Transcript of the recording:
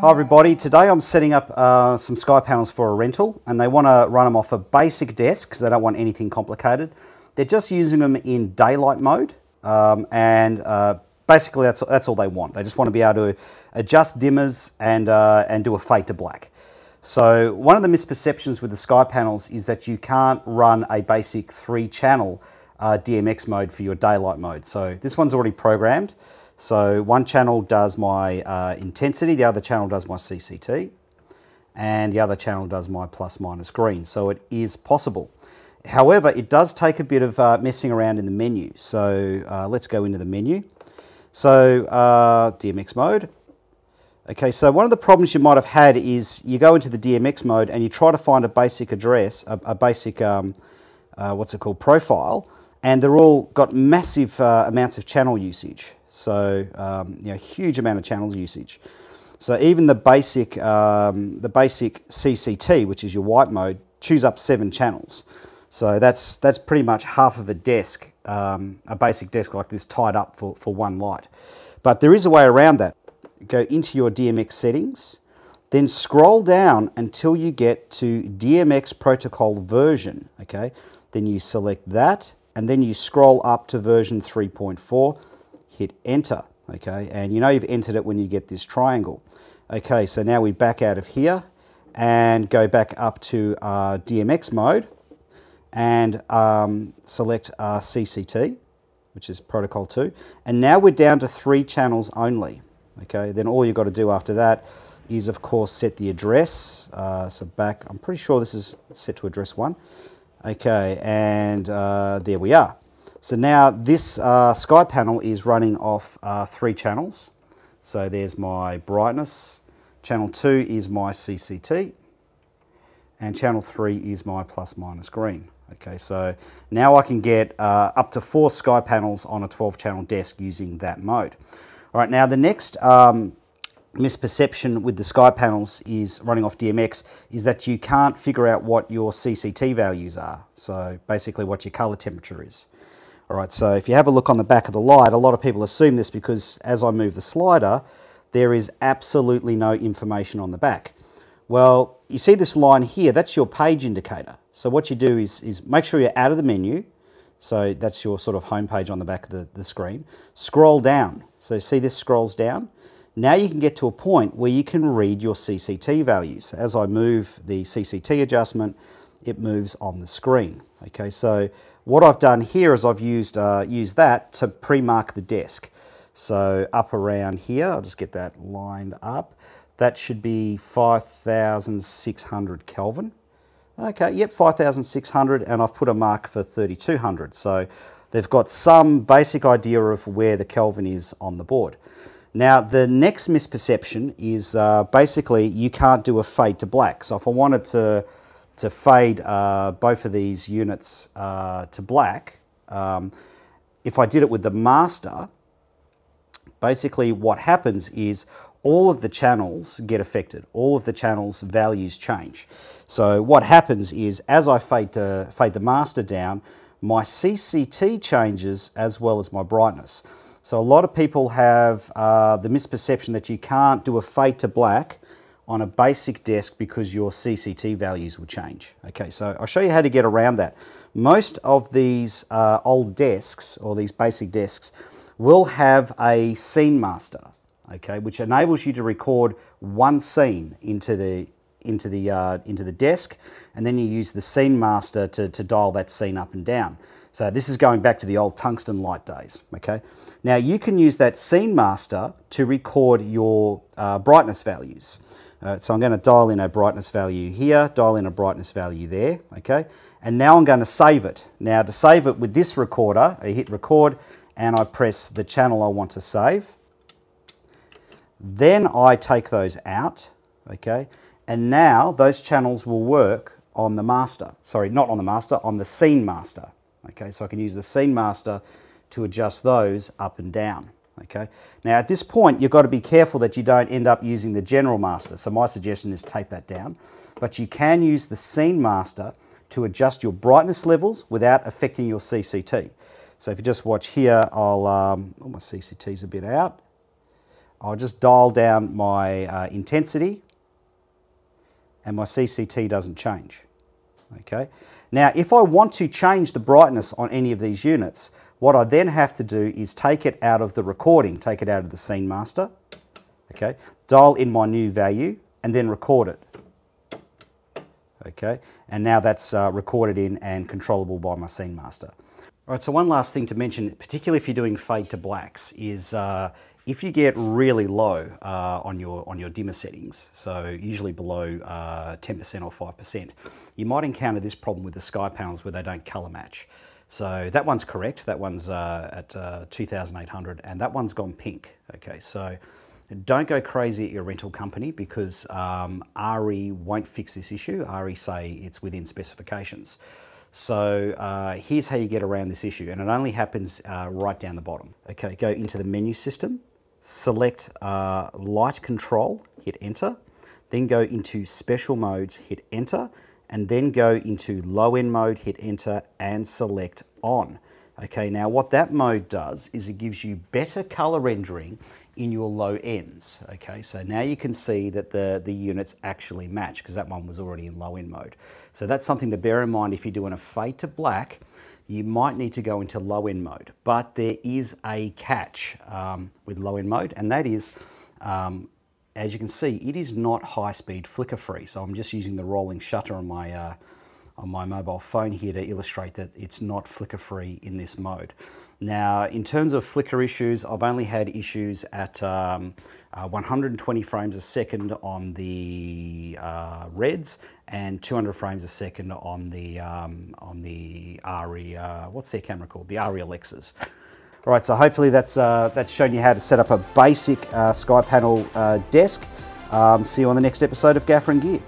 Hi everybody, today I'm setting up uh, some Skypanels for a rental and they want to run them off a basic desk because they don't want anything complicated. They're just using them in daylight mode um, and uh, basically that's, that's all they want. They just want to be able to adjust dimmers and, uh, and do a fade to black. So one of the misperceptions with the Skypanels is that you can't run a basic three channel uh, DMX mode for your daylight mode. So this one's already programmed. So one channel does my uh, intensity, the other channel does my CCT, and the other channel does my plus minus green. So it is possible. However, it does take a bit of uh, messing around in the menu. So uh, let's go into the menu. So uh, DMX mode. Okay, so one of the problems you might have had is you go into the DMX mode and you try to find a basic address, a, a basic, um, uh, what's it called, profile, and they're all got massive uh, amounts of channel usage. So um, you know, huge amount of channel usage. So even the basic, um, the basic CCT, which is your white mode, chews up seven channels. So that's, that's pretty much half of a desk, um, a basic desk like this tied up for, for one light. But there is a way around that. Go into your DMX settings, then scroll down until you get to DMX protocol version, okay? Then you select that, and then you scroll up to version 3.4, hit enter, okay? And you know you've entered it when you get this triangle. Okay, so now we back out of here and go back up to uh, DMX mode and um, select uh, CCT, which is protocol 2. And now we're down to three channels only. Okay, then all you've got to do after that is, of course, set the address. Uh, so back, I'm pretty sure this is set to address 1. Okay, and uh, there we are. So now this uh, Skypanel is running off uh, three channels. So there's my brightness, channel 2 is my CCT, and channel 3 is my plus minus green. Okay, so now I can get uh, up to four Skypanels on a 12 channel desk using that mode. All right, now the next um, misperception with the Skypanels is running off DMX is that you can't figure out what your CCT values are. So basically what your color temperature is. All right, so if you have a look on the back of the light, a lot of people assume this because as I move the slider, there is absolutely no information on the back. Well, you see this line here, that's your page indicator. So what you do is, is make sure you're out of the menu. So that's your sort of home page on the back of the, the screen. Scroll down. So see this scrolls down. Now you can get to a point where you can read your CCT values. As I move the CCT adjustment, it moves on the screen. Okay, so what I've done here is I've used, uh, used that to pre-mark the desk. So up around here, I'll just get that lined up. That should be 5,600 Kelvin. Okay, yep, 5,600 and I've put a mark for 3,200. So they've got some basic idea of where the Kelvin is on the board. Now, the next misperception is uh, basically you can't do a fade to black. So if I wanted to to fade uh, both of these units uh, to black, um, if I did it with the master, basically what happens is all of the channels get affected. All of the channels values change. So what happens is as I fade, to, fade the master down, my CCT changes as well as my brightness. So a lot of people have uh, the misperception that you can't do a fade to black on a basic desk because your CCT values will change. Okay, so I'll show you how to get around that. Most of these uh, old desks or these basic desks will have a scene master, okay, which enables you to record one scene into the into the uh, into the desk, and then you use the scene master to, to dial that scene up and down. So this is going back to the old tungsten light days. Okay, now you can use that scene master to record your uh, brightness values. Uh, so I'm going to dial in a brightness value here, dial in a brightness value there, okay? And now I'm going to save it. Now to save it with this recorder, I hit record and I press the channel I want to save. Then I take those out, okay? And now those channels will work on the master. Sorry, not on the master, on the scene master. Okay, so I can use the scene master to adjust those up and down. Okay. Now at this point, you've got to be careful that you don't end up using the general master. So my suggestion is tape that down. But you can use the scene master to adjust your brightness levels without affecting your CCT. So if you just watch here, I'll, um, oh, my CCT's a bit out. I'll just dial down my uh, intensity and my CCT doesn't change. Okay. Now, if I want to change the brightness on any of these units, what I then have to do is take it out of the recording, take it out of the scene master, okay, dial in my new value, and then record it. Okay, and now that's uh, recorded in and controllable by my scene master. All right, so one last thing to mention, particularly if you're doing fade to blacks, is uh, if you get really low uh, on your on your dimmer settings, so usually below 10% uh, or 5%, you might encounter this problem with the Skypanels where they don't color match. So that one's correct. That one's uh, at uh, 2,800, and that one's gone pink. Okay, so don't go crazy at your rental company because um, ARRI won't fix this issue. ARRI say it's within specifications. So uh, here's how you get around this issue, and it only happens uh, right down the bottom. Okay, go into the menu system, select uh, light control, hit enter, then go into special modes, hit enter, and then go into low end mode, hit enter, and select on. Okay, now what that mode does is it gives you better color rendering in your low ends. Okay, so now you can see that the, the units actually match because that one was already in low end mode. So that's something to bear in mind if you're doing a fade to black, you might need to go into low end mode. But there is a catch um, with low end mode, and that is, um, as you can see, it is not high speed flicker free. So I'm just using the rolling shutter on my, uh, on my mobile phone here to illustrate that it's not flicker free in this mode. Now, in terms of flicker issues, I've only had issues at um, uh, 120 frames a second on the uh, reds and 200 frames a second on the um, on the ARRI. Uh, what's their camera called? The ARRI Alexas. All right, so hopefully that's uh, that's shown you how to set up a basic uh, Skypanel uh, desk. Um, see you on the next episode of Gaffer and Gear.